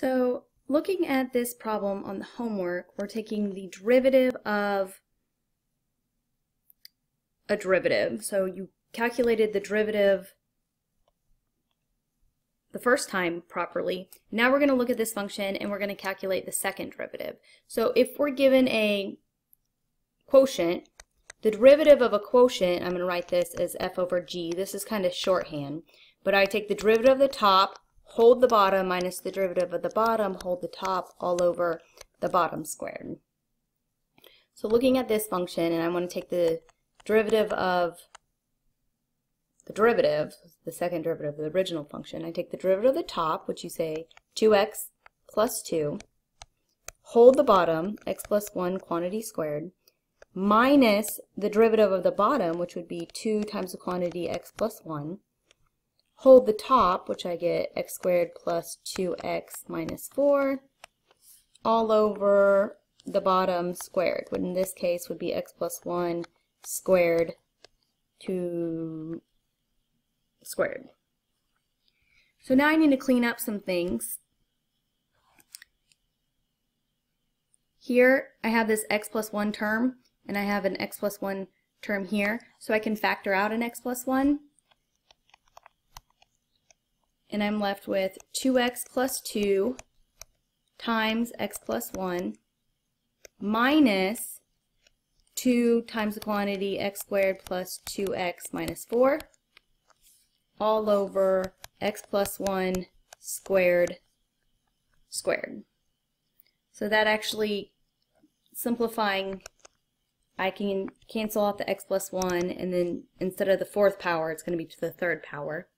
So looking at this problem on the homework, we're taking the derivative of a derivative. So you calculated the derivative the first time properly. Now we're going to look at this function and we're going to calculate the second derivative. So if we're given a quotient, the derivative of a quotient, I'm going to write this as f over g. This is kind of shorthand. But I take the derivative of the top, hold the bottom minus the derivative of the bottom, hold the top all over the bottom squared. So looking at this function, and I want to take the derivative of the derivative, the second derivative of the original function, I take the derivative of the top, which you say 2x plus 2, hold the bottom, x plus 1 quantity squared, minus the derivative of the bottom, which would be 2 times the quantity x plus 1, hold the top, which I get x squared plus 2x minus 4, all over the bottom squared, which in this case would be x plus 1 squared to squared. So now I need to clean up some things. Here I have this x plus 1 term, and I have an x plus 1 term here, so I can factor out an x plus 1 and I'm left with 2x plus 2 times x plus 1 minus 2 times the quantity x squared plus 2x minus 4 all over x plus 1 squared squared. So that actually, simplifying, I can cancel out the x plus 1 and then instead of the fourth power it's going to be to the third power.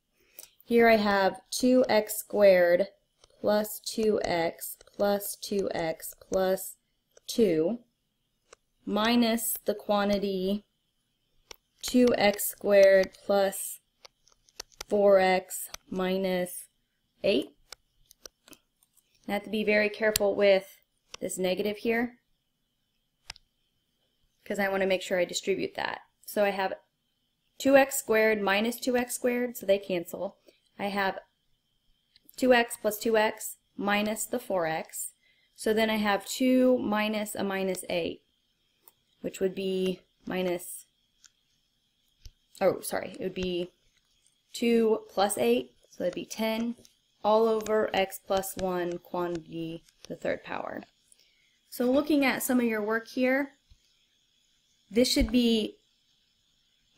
Here I have 2x squared plus 2x plus 2x plus 2 minus the quantity 2x squared plus 4x minus 8. I have to be very careful with this negative here because I want to make sure I distribute that. So I have 2x squared minus 2x squared, so they cancel. I have 2x plus 2x minus the 4x. So then I have 2 minus a minus 8, which would be minus, oh, sorry, it would be 2 plus 8, so that'd be 10, all over x plus 1 quantity to the third power. So looking at some of your work here, this should be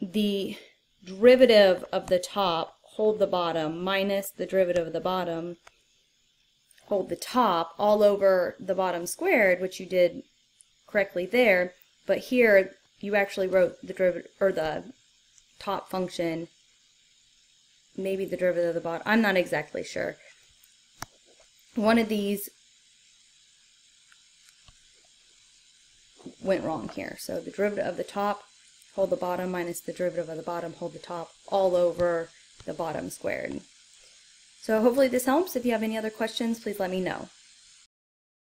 the derivative of the top hold the bottom, minus the derivative of the bottom, hold the top all over the bottom squared, which you did correctly there, but here you actually wrote the derivative, or the top function, maybe the derivative of the bottom, I'm not exactly sure. One of these went wrong here. So the derivative of the top, hold the bottom, minus the derivative of the bottom, hold the top, all over the bottom squared. So hopefully this helps. If you have any other questions, please let me know.